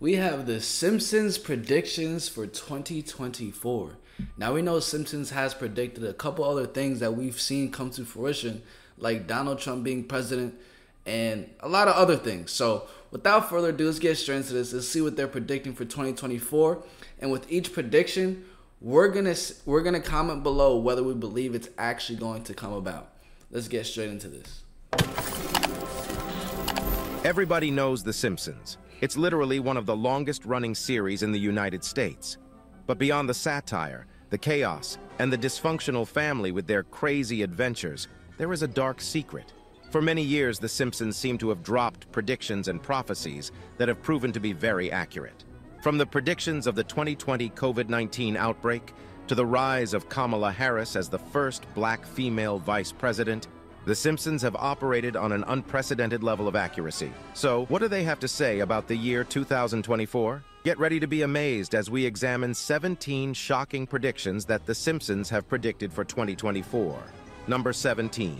we have the Simpsons predictions for 2024. Now we know Simpsons has predicted a couple other things that we've seen come to fruition, like Donald Trump being president and a lot of other things. So without further ado, let's get straight into this. Let's see what they're predicting for 2024. And with each prediction, we're gonna we're gonna comment below whether we believe it's actually going to come about. Let's get straight into this. Everybody knows The Simpsons. It's literally one of the longest running series in the United States. But beyond the satire, the chaos, and the dysfunctional family with their crazy adventures, there is a dark secret. For many years, The Simpsons seem to have dropped predictions and prophecies that have proven to be very accurate. From the predictions of the 2020 COVID-19 outbreak to the rise of Kamala Harris as the first black female vice president, the Simpsons have operated on an unprecedented level of accuracy. So, what do they have to say about the year 2024? Get ready to be amazed as we examine 17 shocking predictions that The Simpsons have predicted for 2024. Number 17.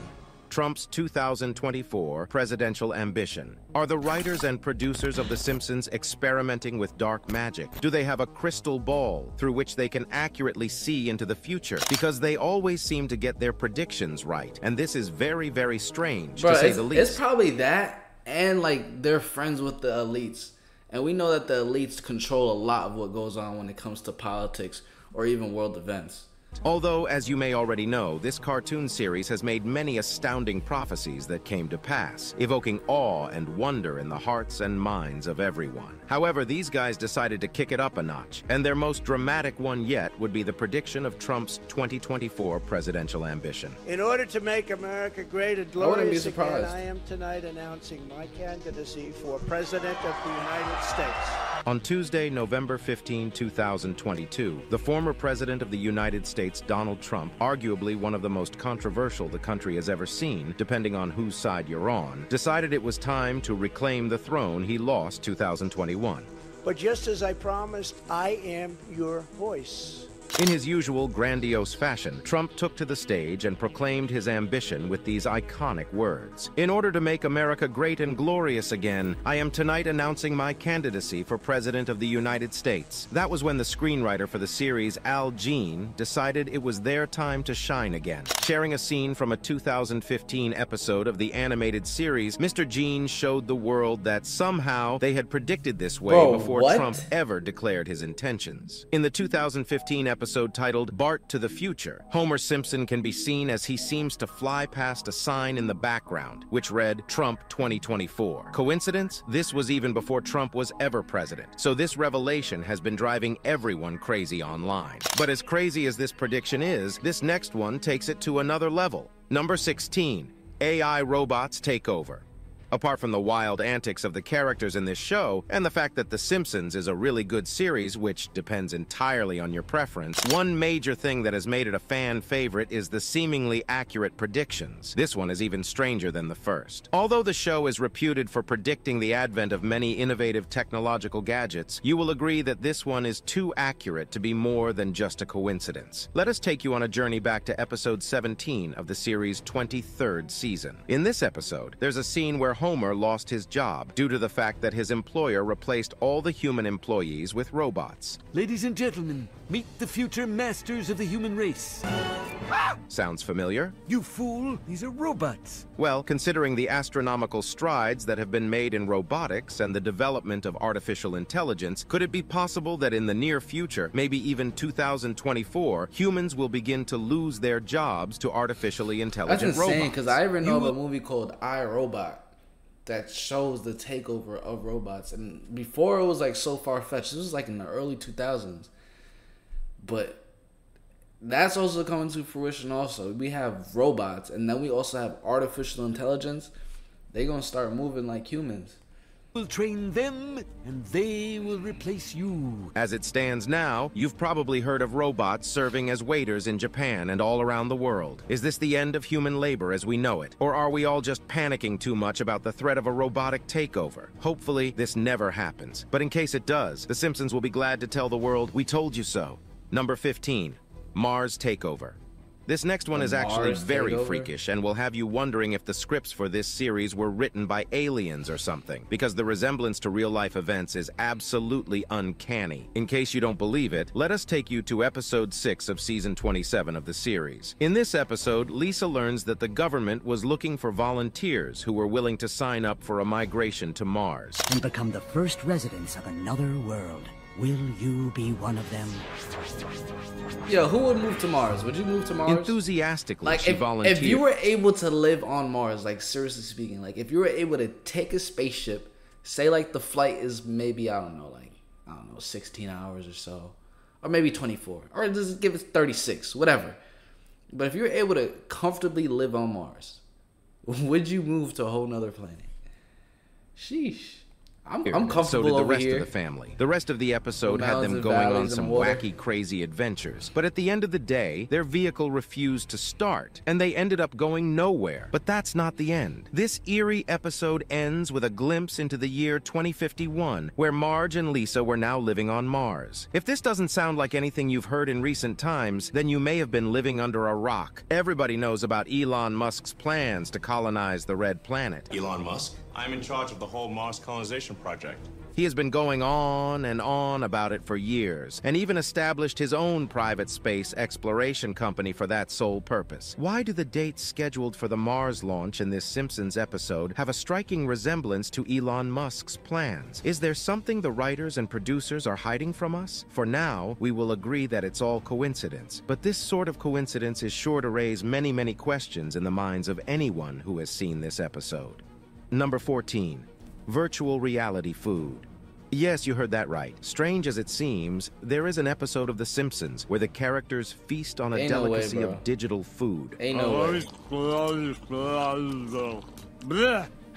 Trump's 2024 presidential ambition? Are the writers and producers of The Simpsons experimenting with dark magic? Do they have a crystal ball through which they can accurately see into the future? Because they always seem to get their predictions right, and this is very, very strange, Bro, to say the least. it's probably that, and like they're friends with the elites, and we know that the elites control a lot of what goes on when it comes to politics or even world events. Although, as you may already know, this cartoon series has made many astounding prophecies that came to pass, evoking awe and wonder in the hearts and minds of everyone. However, these guys decided to kick it up a notch, and their most dramatic one yet would be the prediction of Trump's 2024 presidential ambition. In order to make America great and wouldn't be glorious again. I am tonight announcing my candidacy for President of the United States. On Tuesday, November 15, 2022, the former president of the United States, Donald Trump, arguably one of the most controversial the country has ever seen, depending on whose side you're on, decided it was time to reclaim the throne he lost 2021. But just as I promised, I am your voice. In his usual grandiose fashion, Trump took to the stage and proclaimed his ambition with these iconic words. In order to make America great and glorious again, I am tonight announcing my candidacy for President of the United States. That was when the screenwriter for the series, Al Jean, decided it was their time to shine again. Sharing a scene from a 2015 episode of the animated series, Mr. Jean showed the world that somehow they had predicted this way Bro, before what? Trump ever declared his intentions. In the 2015 episode titled Bart to the Future, Homer Simpson can be seen as he seems to fly past a sign in the background, which read Trump 2024. Coincidence? This was even before Trump was ever president. So this revelation has been driving everyone crazy online. But as crazy as this prediction is, this next one takes it to another level. Number 16. AI robots take over. Apart from the wild antics of the characters in this show, and the fact that The Simpsons is a really good series, which depends entirely on your preference, one major thing that has made it a fan favorite is the seemingly accurate predictions. This one is even stranger than the first. Although the show is reputed for predicting the advent of many innovative technological gadgets, you will agree that this one is too accurate to be more than just a coincidence. Let us take you on a journey back to episode 17 of the series' 23rd season. In this episode, there's a scene where Homer lost his job due to the fact that his employer replaced all the human employees with robots. Ladies and gentlemen, meet the future masters of the human race. Sounds familiar? You fool, these are robots. Well, considering the astronomical strides that have been made in robotics and the development of artificial intelligence, could it be possible that in the near future, maybe even 2024, humans will begin to lose their jobs to artificially intelligent That's intelligent insane robots? because I even know You of a movie called I Robot that shows the takeover of robots. And before it was like so far fetched. This was like in the early 2000s. But that's also coming to fruition also. We have robots and then we also have artificial intelligence. They're to start moving like humans. We'll train them, and they will replace you. As it stands now, you've probably heard of robots serving as waiters in Japan and all around the world. Is this the end of human labor as we know it? Or are we all just panicking too much about the threat of a robotic takeover? Hopefully, this never happens. But in case it does, The Simpsons will be glad to tell the world, we told you so. Number 15, Mars Takeover. This next one The is actually Mars very takeover? freakish and will have you wondering if the scripts for this series were written by aliens or something, because the resemblance to real life events is absolutely uncanny. In case you don't believe it, let us take you to episode 6 of season 27 of the series. In this episode, Lisa learns that the government was looking for volunteers who were willing to sign up for a migration to Mars. and become the first residents of another world. Will you be one of them? Yo, who would move to Mars? Would you move to Mars? Enthusiastically, like she if, volunteered. if you were able to live on Mars, like seriously speaking, like if you were able to take a spaceship, say like the flight is maybe I don't know, like I don't know, sixteen hours or so, or maybe twenty four, or just give it thirty six, whatever. But if you're able to comfortably live on Mars, would you move to a whole nother planet? Sheesh. I'm, Here, I'm so did the rest here. of the family. The rest of the episode had them going on some wacky, crazy adventures. But at the end of the day, their vehicle refused to start, and they ended up going nowhere. But that's not the end. This eerie episode ends with a glimpse into the year 2051, where Marge and Lisa were now living on Mars. If this doesn't sound like anything you've heard in recent times, then you may have been living under a rock. Everybody knows about Elon Musk's plans to colonize the Red Planet. Elon Musk. I'm in charge of the whole Mars colonization project. He has been going on and on about it for years, and even established his own private space exploration company for that sole purpose. Why do the dates scheduled for the Mars launch in this Simpsons episode have a striking resemblance to Elon Musk's plans? Is there something the writers and producers are hiding from us? For now, we will agree that it's all coincidence, but this sort of coincidence is sure to raise many, many questions in the minds of anyone who has seen this episode. Number 14. Virtual reality food. Yes, you heard that right. Strange as it seems, there is an episode of The Simpsons where the characters feast on a Ain't no way, delicacy of digital food. Ain't no way.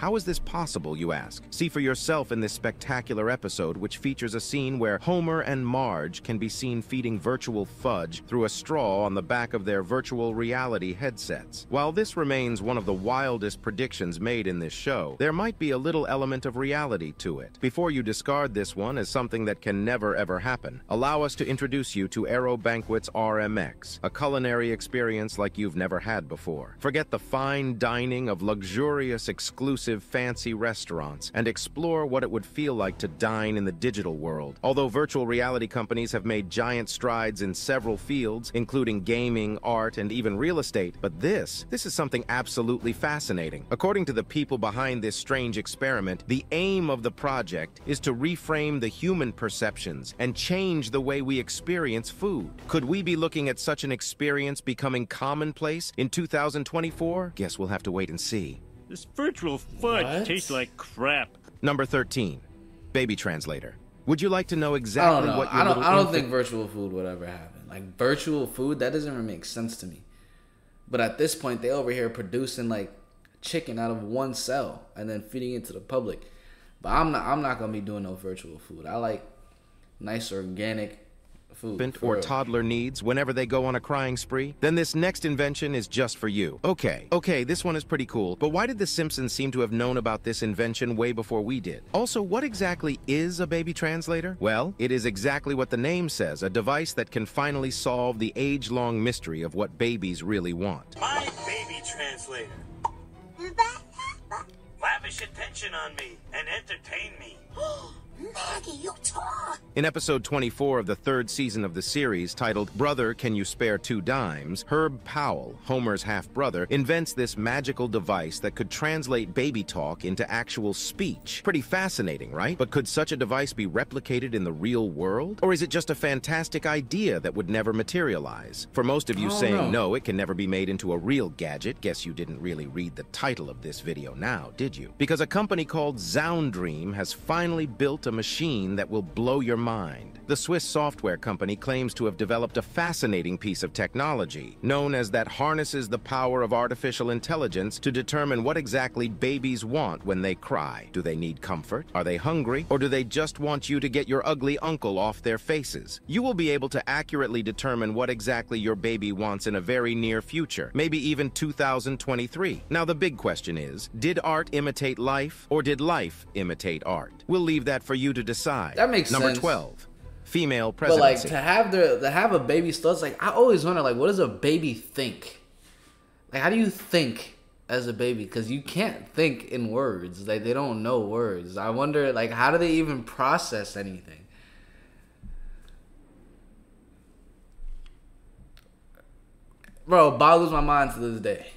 How is this possible, you ask? See for yourself in this spectacular episode, which features a scene where Homer and Marge can be seen feeding virtual fudge through a straw on the back of their virtual reality headsets. While this remains one of the wildest predictions made in this show, there might be a little element of reality to it. Before you discard this one as something that can never ever happen, allow us to introduce you to Aerobanquets RMX, a culinary experience like you've never had before. Forget the fine dining of luxurious, exclusive, fancy restaurants and explore what it would feel like to dine in the digital world. Although virtual reality companies have made giant strides in several fields, including gaming, art, and even real estate, but this, this is something absolutely fascinating. According to the people behind this strange experiment, the aim of the project is to reframe the human perceptions and change the way we experience food. Could we be looking at such an experience becoming commonplace in 2024? Guess we'll have to wait and see. This virtual fudge What? tastes like crap. Number 13. Baby Translator. Would you like to know I exactly don't know. what your I don't. little I don't think virtual food would ever happen. Like virtual food, that doesn't even make sense to me. But at this point, they over here producing like chicken out of one cell and then feeding it to the public. But I'm not. I'm not gonna be doing no virtual food. I like nice organic food. infant or real. toddler needs whenever they go on a crying spree, then this next invention is just for you. Okay, okay, this one is pretty cool, but why did The Simpsons seem to have known about this invention way before we did? Also, what exactly is a baby translator? Well, it is exactly what the name says, a device that can finally solve the age-long mystery of what babies really want. My baby translator. Lavish attention on me and entertain me. Maggie, you talk. In episode 24 of the third season of the series, titled Brother, Can You Spare Two Dimes, Herb Powell, Homer's half brother, invents this magical device that could translate baby talk into actual speech. Pretty fascinating, right? But could such a device be replicated in the real world? Or is it just a fantastic idea that would never materialize? For most of you I don't saying know. no, it can never be made into a real gadget, guess you didn't really read the title of this video now, did you? Because a company called Zoundream has finally built a machine that will blow your mind. The Swiss software company claims to have developed a fascinating piece of technology, known as that harnesses the power of artificial intelligence to determine what exactly babies want when they cry. Do they need comfort? Are they hungry? Or do they just want you to get your ugly uncle off their faces? You will be able to accurately determine what exactly your baby wants in a very near future, maybe even 2023. Now, the big question is did art imitate life, or did life imitate art? We'll leave that for to decide. That makes Number sense. 12. female But like to have the to have a baby still, it's like I always wonder like what does a baby think? Like how do you think as a baby? Because you can't think in words. Like they don't know words. I wonder like how do they even process anything? Bro, boggles my mind to this day.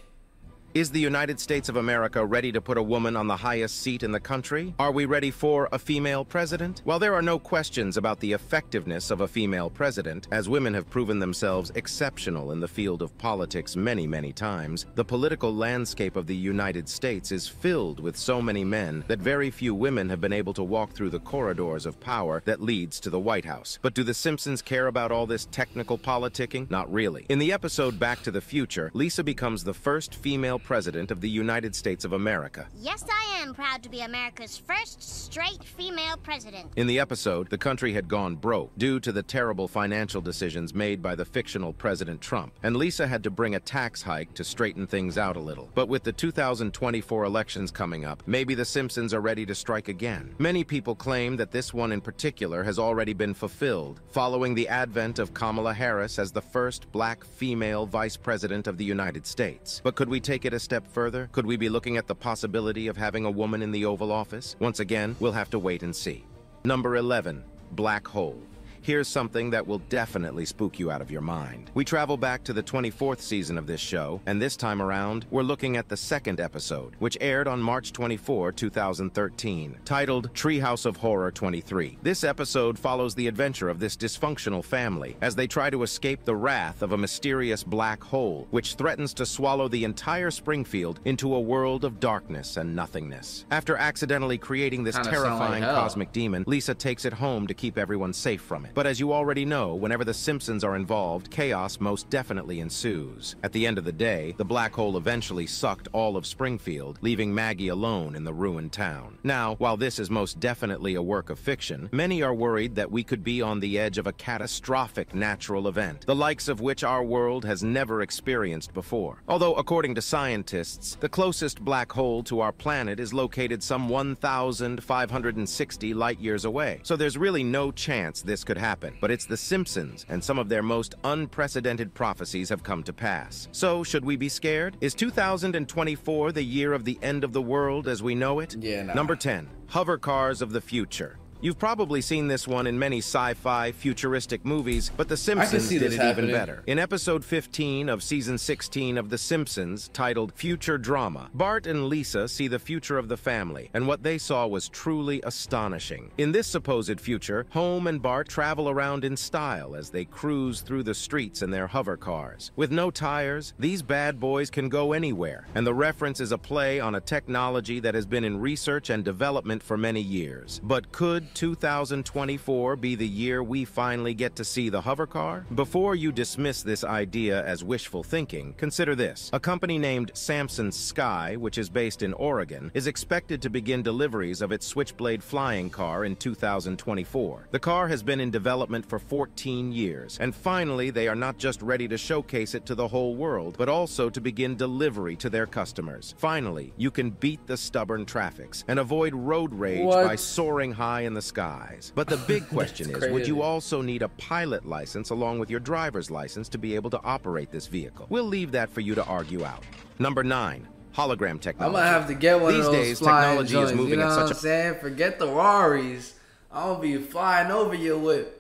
Is the United States of America ready to put a woman on the highest seat in the country? Are we ready for a female president? While there are no questions about the effectiveness of a female president, as women have proven themselves exceptional in the field of politics many, many times, the political landscape of the United States is filled with so many men that very few women have been able to walk through the corridors of power that leads to the White House. But do the Simpsons care about all this technical politicking? Not really. In the episode Bart to the Future, Lisa becomes the first female president of the United States of America. Yes, I am proud to be America's first straight female president. In the episode, the country had gone broke due to the terrible financial decisions made by the fictional President Trump, and Lisa had to bring a tax hike to straighten things out a little. But with the 2024 elections coming up, maybe the Simpsons are ready to strike again. Many people claim that this one in particular has already been fulfilled, following the advent of Kamala Harris as the first black female vice president of the United States. But could we take it a step further? Could we be looking at the possibility of having a woman in the Oval Office? Once again, we'll have to wait and see. Number 11, Black Hole. Here's something that will definitely spook you out of your mind. We travel back to the 24th season of this show, and this time around, we're looking at the second episode, which aired on March 24, 2013, titled Treehouse of Horror 23. This episode follows the adventure of this dysfunctional family as they try to escape the wrath of a mysterious black hole, which threatens to swallow the entire Springfield into a world of darkness and nothingness. After accidentally creating this Kinda sound like terrifying cosmic demon, Lisa takes it home to keep everyone safe from it. But as you already know, whenever the Simpsons are involved, chaos most definitely ensues. At the end of the day, the black hole eventually sucked all of Springfield, leaving Maggie alone in the ruined town. Now, while this is most definitely a work of fiction, many are worried that we could be on the edge of a catastrophic natural event, the likes of which our world has never experienced before. Although, according to scientists, the closest black hole to our planet is located some 1,560 light years away, so there's really no chance this could happen. Happen, but it's The Simpsons, and some of their most unprecedented prophecies have come to pass. So, should we be scared? Is 2024 the year of the end of the world as we know it? Yeah, nah. Number 10, hover cars of the future. You've probably seen this one in many sci-fi, futuristic movies, but The Simpsons did it even better. In episode 15 of season 16 of The Simpsons, titled Future Drama, Bart and Lisa see the future of the family, and what they saw was truly astonishing. In this supposed future, Home and Bart travel around in style as they cruise through the streets in their hover cars. With no tires, these bad boys can go anywhere, and the reference is a play on a technology that has been in research and development for many years. But could 2024 be the year we finally get to see the hover car? Before you dismiss this idea as wishful thinking, consider this. A company named Samson Sky, which is based in Oregon, is expected to begin deliveries of its Switchblade flying car in 2024. The car has been in development for 14 years, and finally they are not just ready to showcase it to the whole world, but also to begin delivery to their customers. Finally, you can beat the stubborn traffics and avoid road rage What? by soaring high in the skies. But the big question is, would you also need a pilot license along with your driver's license to be able to operate this vehicle? We'll leave that for you to argue out. Number 9. Hologram technology. I'm gonna have to get one These of those days, flying technology joints, is moving you know at what such I'm a saying? Forget the Raris. I'll be flying over your whip.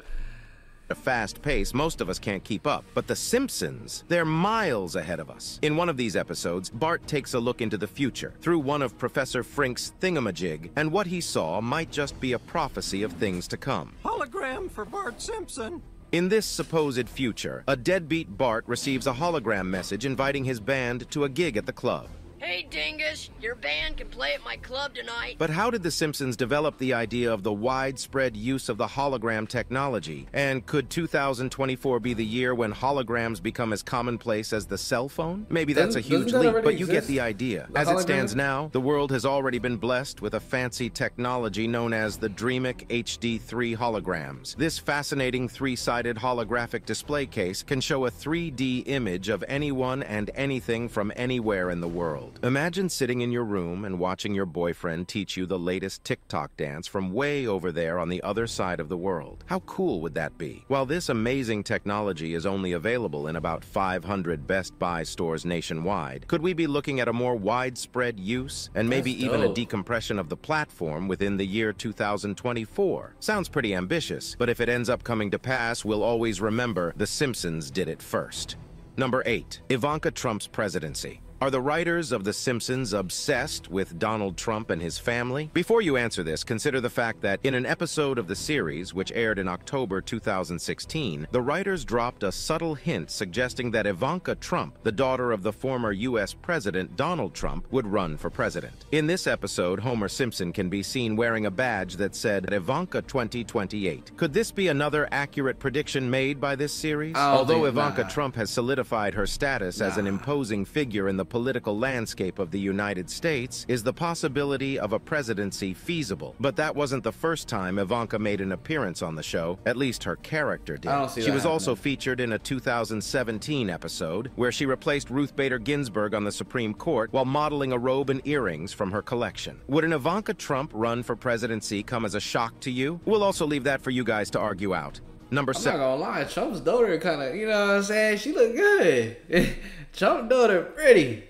A fast pace, most of us can't keep up. But The Simpsons, they're miles ahead of us. In one of these episodes, Bart takes a look into the future through one of Professor Frink's thingamajig, and what he saw might just be a prophecy of things to come. Hologram for Bart Simpson. In this supposed future, a deadbeat Bart receives a hologram message inviting his band to a gig at the club. Hey, Dingus, your band can play at my club tonight. But how did The Simpsons develop the idea of the widespread use of the hologram technology? And could 2024 be the year when holograms become as commonplace as the cell phone? Maybe that's a Doesn't- huge doesn't that leap, already but you get the idea. The As it stands now, the world has already been blessed with a fancy technology known as the Dreamoc HD3 holograms. This fascinating three-sided holographic display case can show a 3D image of anyone and anything from anywhere in the world. Imagine sitting in your room and watching your boyfriend teach you the latest TikTok dance from way over there on the other side of the world. How cool would that be? While this amazing technology is only available in about 500 Best Buy stores nationwide, could we be looking at a more widespread use and maybe That's even a decompression of the platform within the year 2024? Sounds pretty ambitious, but if it ends up coming to pass, we'll always remember The Simpsons did it first. Number 8. Ivanka Trump's presidency. Are the writers of The Simpsons obsessed with Donald Trump and his family? Before you answer this, consider the fact that in an episode of the series, which aired in October 2016, the writers dropped a subtle hint suggesting that Ivanka Trump, the daughter of the former U.S. President Donald Trump, would run for president. In this episode, Homer Simpson can be seen wearing a badge that said Ivanka 2028. Could this be another accurate prediction made by this series? Although Ivanka nah. Trump has solidified her status as an imposing figure in the political landscape of the United States, is the possibility of a presidency feasible? But that wasn't the first time Ivanka made an appearance on the show. At least her character did. I don't see she was also featured in a 2017 episode where she replaced Ruth Bader Ginsburg on the Supreme Court while modeling a robe and earrings from her collection. Would an Ivanka Trump run for presidency come as a shock to you? We'll also leave that for you guys to argue out. Number I'm seven. not gonna lie, Trump's daughter kind of, you know what I'm saying? She look good. Trump daughter pretty.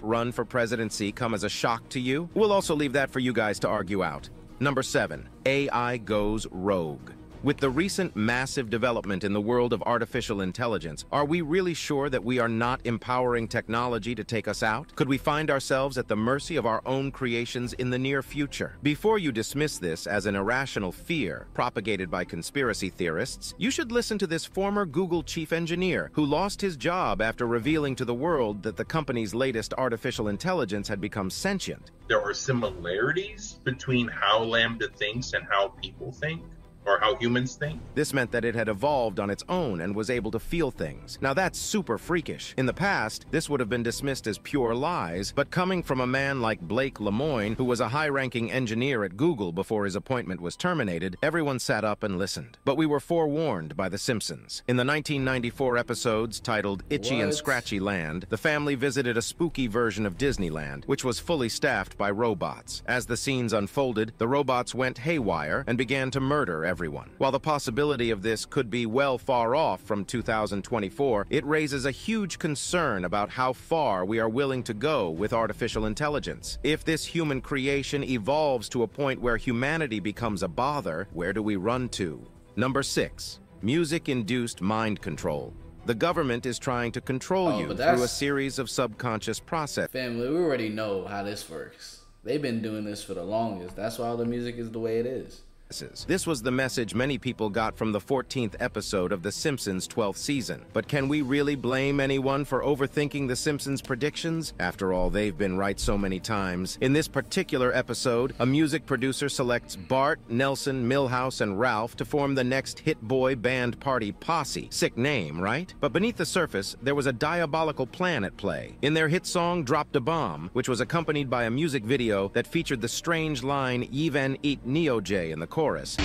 run for presidency come as a shock to you? We'll also leave that for you guys to argue out. Number seven, AI goes rogue. With the recent massive development in the world of artificial intelligence, are we really sure that we are not empowering technology to take us out? Could we find ourselves at the mercy of our own creations in the near future? Before you dismiss this as an irrational fear propagated by conspiracy theorists, you should listen to this former Google chief engineer who lost his job after revealing to the world that the company's latest artificial intelligence had become sentient. there are similarities between how LaMDA thinks and how people think, or how humans think. This meant that it had evolved on its own and was able to feel things. Now that's super freakish. In the past, this would have been dismissed as pure lies, but coming from a man like Blake Lemoine, who was a high-ranking engineer at Google before his appointment was terminated, everyone sat up and listened. But we were forewarned by The Simpsons. In the 1994 episodes titled Itchy and Scratchy Land, the family visited a spooky version of Disneyland, which was fully staffed by robots. As the scenes unfolded, the robots went haywire and began to murder everyone. While the possibility of this could be well far off from 2024, it raises a huge concern about how far we are willing to go with artificial intelligence. If this human creation evolves to a point where humanity becomes a bother, where do we run to? Number six, music-induced mind control. The government is trying to control Oh, you through a series of subconscious processes. Family, we already know how this works. They've been doing this for the longest. That's why all the music is the way it is. This was the message many people got from the 14th episode of The Simpsons' 12th season. But can we really blame anyone for overthinking The Simpsons' predictions? After all, they've been right so many times. In this particular episode, a music producer selects Bart, Nelson, Milhouse, and Ralph to form the next Hit Boy Band Party Posse. Sick name, right? But beneath the surface, there was a diabolical plan at play. In their hit song Dropped a Bomb, which was accompanied by a music video that featured the strange line Yvan eht nioj in the chorus.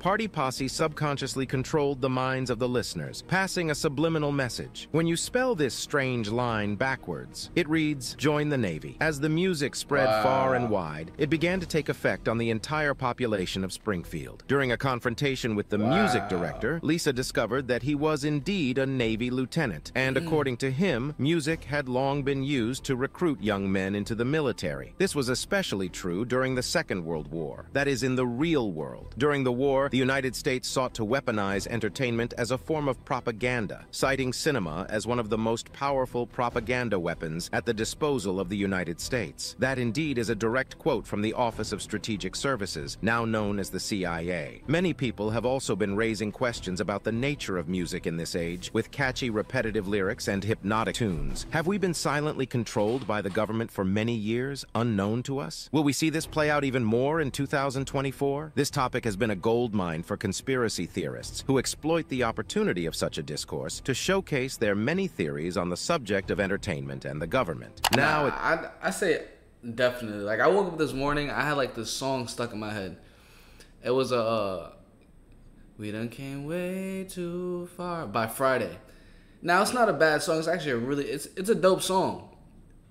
Party Posse subconsciously controlled the minds of the listeners, passing a subliminal message. When you spell this strange line backwards, it reads, Join the Navy. As the music spread Wow. far and wide, it began to take effect on the entire population of Springfield. During a confrontation with the music director, Lisa discovered that he was indeed a Navy lieutenant, and Hmm. according to him, music had long been used to recruit young men into the military. This was especially true during the Second World War, that is, in the real world. During the war, the United States sought to weaponize entertainment as a form of propaganda, citing cinema as one of the most powerful propaganda weapons at the disposal of the United States. That indeed is a direct quote from the Office of Strategic Services, now known as the CIA. Many people have also been raising questions about the nature of music in this age, with catchy, repetitive lyrics and hypnotic tunes. Have we been silently controlled by the government for many years, unknown to us? Will we see this play out even more in 2024? This topic has been a gold mine for conspiracy theorists who exploit the opportunity of such a discourse to showcase their many theories on the subject of entertainment and the government. Now, Nah, it, I I say definitely. Like I woke up this morning, I had like this song stuck in my head. It was a uh, "We Done Came Way Too Far" by Friday, Now it's not a bad song. It's actually a really it's it's a dope song.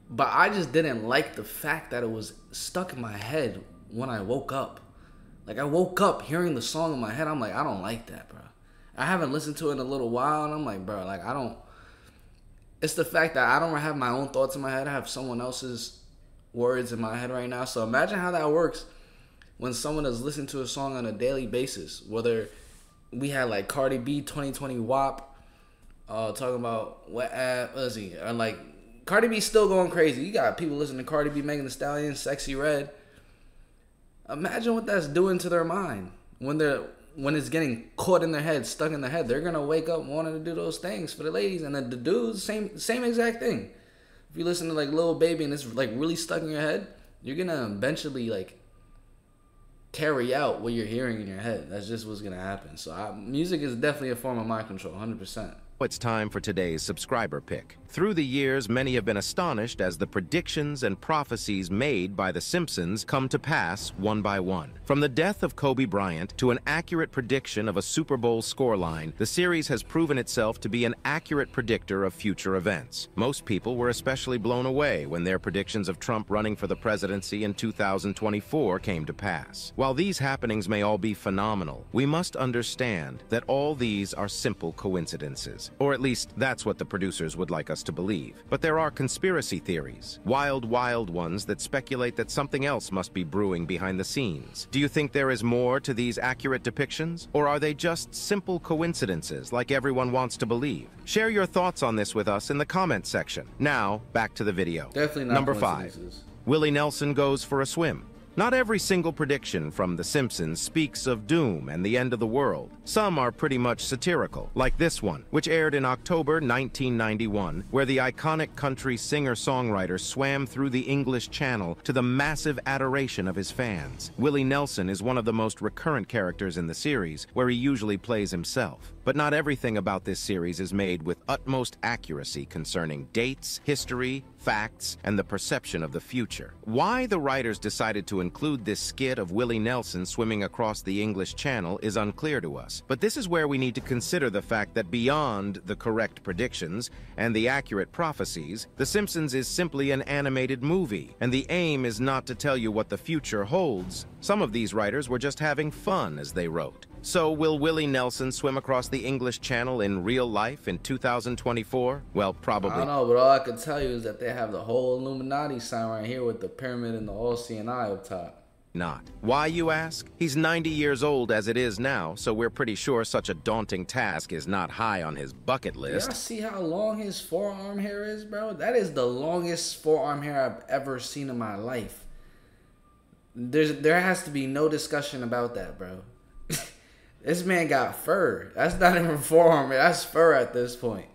But I just didn't like the fact that it was stuck in my head when I woke up. Like I woke up hearing the song in my head. I'm like, I don't like that, bro. I haven't listened to it in a little while, and I'm like, bro, like I don't. It's the fact that I don't have my own thoughts in my head. I have someone else's words in my head right now. So imagine how that works when someone is listening to a song on a daily basis. Whether we had like Cardi B 2020 WAP, uh, talking about what uh, what is he? Or like Cardi B still going crazy. You got people listening to Cardi B, Megan Thee Stallion, Sexyy Red. Imagine what that's doing to their mind when they're when it's getting caught in their head, stuck in their head. They're gonna wake up wanting to do those things for the ladies, and then the dudes, same same exact thing. If you listen to like Lil Baby and it's like really stuck in your head, you're gonna eventually like carry out what you're hearing in your head. That's just what's gonna happen. So I, music is definitely a form of mind control, hundred percent. It's time for today's subscriber pick. Through the years, many have been astonished as the predictions and prophecies made by The Simpsons come to pass one by one. From the death of Kobe Bryant to an accurate prediction of a Super Bowl scoreline, the series has proven itself to be an accurate predictor of future events. Most people were especially blown away when their predictions of Trump running for the presidency in 2024 came to pass. While these happenings may all be phenomenal, we must understand that all these are simple coincidences. Or at least that's what the producers would like us to believe. But there are conspiracy theories, wild, wild ones that speculate that something else must be brewing behind the scenes. Do you think there is more to these accurate depictions? Or are they just simple coincidences like everyone wants to believe? Share your thoughts on this with us in the comments section. Now, back to the video. Definitely not Number five. Willie Nelson goes for a swim. Not every single prediction from The Simpsons speaks of doom and the end of the world. Some are pretty much satirical, like this one, which aired in October 1991, where the iconic country singer-songwriter swam through the English Channel to the massive adoration of his fans. Willie Nelson is one of the most recurrent characters in the series, where he usually plays himself. But not everything about this series is made with utmost accuracy concerning dates, history, facts, and the perception of the future. Why the writers decided to include this skit of Willie Nelson swimming across the English Channel is unclear to us. But this is where we need to consider the fact that beyond the correct predictions and the accurate prophecies, The Simpsons is simply an animated movie, and the aim is not to tell you what the future holds. Some of these writers were just having fun as they wrote. So will Willie Nelson swim across the English Channel in real life in 2024? Well, probably. I don't know, but all I can tell you is that they have the whole Illuminati sign right here with the pyramid and the all seeing eye up top. Not. Why, you ask? He's 90 years old as it is now, so we're pretty sure such a daunting task is not high on his bucket list. Y'all see how long his forearm hair is, bro? That is the longest forearm hair I've ever seen in my life. There's there has to be no discussion about that, bro. This man got fur. That's not even forearm. That's fur at this point.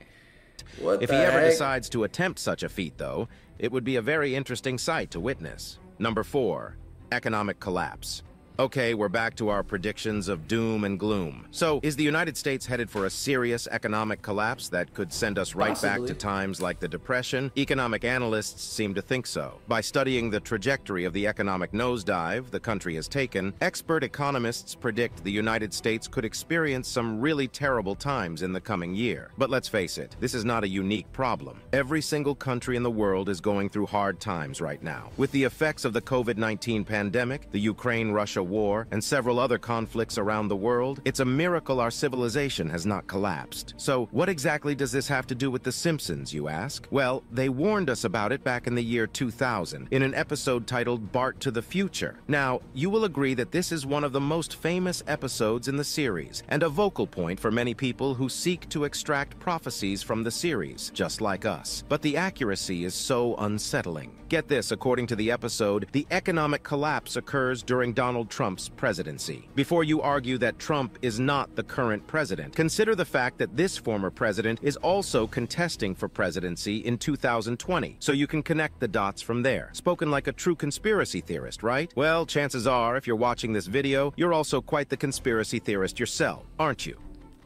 What if he ever decides to attempt such a feat, though, it would be a very interesting sight to witness. Number four, economic collapse. Okay, we're back to our predictions of doom and gloom. So, is the United States headed for a serious economic collapse that could send us right Possibly. back to times like the Depression? Economic analysts seem to think so. By studying the trajectory of the economic nosedive the country has taken, expert economists predict the United States could experience some really terrible times in the coming year. But let's face it, this is not a unique problem. Every single country in the world is going through hard times right now. With the effects of the COVID-19 pandemic, the Ukraine-Russia war, and several other conflicts around the world, it's a miracle our civilization has not collapsed. So what exactly does this have to do with The Simpsons, you ask? Well, they warned us about it back in the year 2000 in an episode titled Bart to the Future. Now, you will agree that this is one of the most famous episodes in the series, and a vocal point for many people who seek to extract prophecies from the series, just like us. But the accuracy is so unsettling. Get this, according to the episode, the economic collapse occurs during Donald Trump's presidency. Before you argue that Trump is not the current president, consider the fact that this former president is also contesting for presidency in 2020, so you can connect the dots from there. Spoken like a true conspiracy theorist, right? Well, chances are, if you're watching this video, you're also quite the conspiracy theorist yourself, aren't you?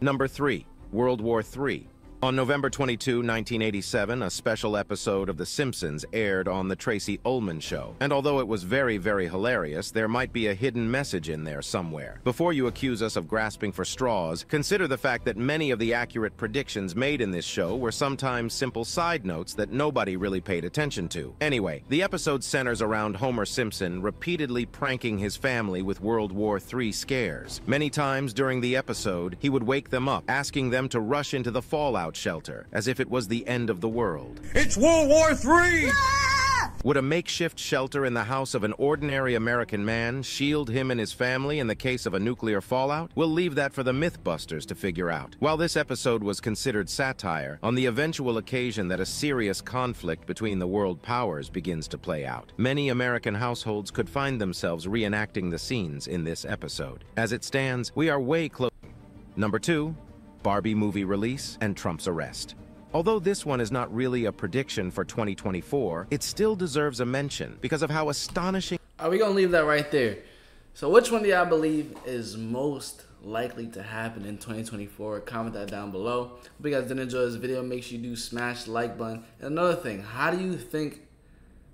Number 3. World War III. On November 22, 1987, a special episode of The Simpsons aired on The Tracey Ullman Show. And although it was very, very hilarious, there might be a hidden message in there somewhere. Before you accuse us of grasping for straws, consider the fact that many of the accurate predictions made in this show were sometimes simple side notes that nobody really paid attention to. Anyway, the episode centers around Homer Simpson repeatedly pranking his family with World War III scares. Many times during the episode, he would wake them up, asking them to rush into the fallout shelter, as if it was the end of the world. It's World War III! Ah! Would a makeshift shelter in the house of an ordinary American man shield him and his family in the case of a nuclear fallout? We'll leave that for the Mythbusters to figure out. While this episode was considered satire, on the eventual occasion that a serious conflict between the world powers begins to play out, many American households could find themselves reenacting the scenes in this episode. As it stands, we are way close. Number two, Barbie movie release and Trump's arrest. Although this one is not really a prediction for 2024, it still deserves a mention because of how astonishing. Are we gonna leave that right there? So, which one do y'all believe is most likely to happen in 2024? Comment that down below. Hope you guys did enjoy this video. Make sure you do smash the like button. And another thing, how do you think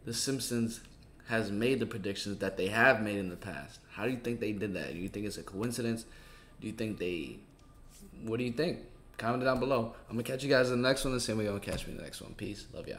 The Simpsons has made the predictions that they have made in the past? How do you think they did that? Do you think it's a coincidence? Do you think they what do you think? Comment down below. I'm gonna catch you guys in the next one. The same way you're gonna catch me in the next one. Peace. Love y'all.